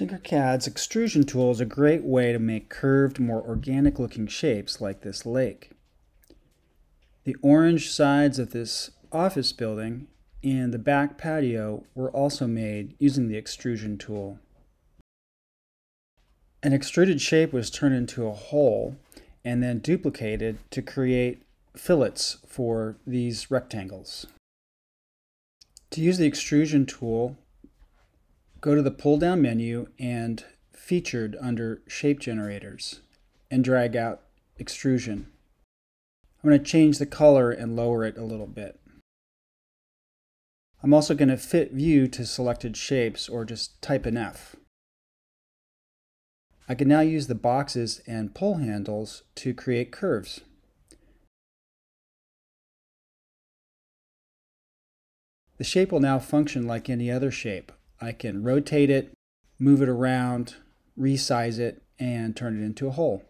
Tinkercad's extrusion tool is a great way to make curved, more organic looking shapes like this lake. The orange sides of this office building and the back patio were also made using the extrusion tool. An extruded shape was turned into a hole and then duplicated to create fillets for these rectangles. To use the extrusion tool, go to the pull down menu and featured under shape generators and drag out extrusion. I'm going to change the color and lower it a little bit. I'm also going to fit view to selected shapes or just type an F. I can now use the boxes and pull handles to create curves. The shape will now function like any other shape. I can rotate it, move it around, resize it, and turn it into a hole.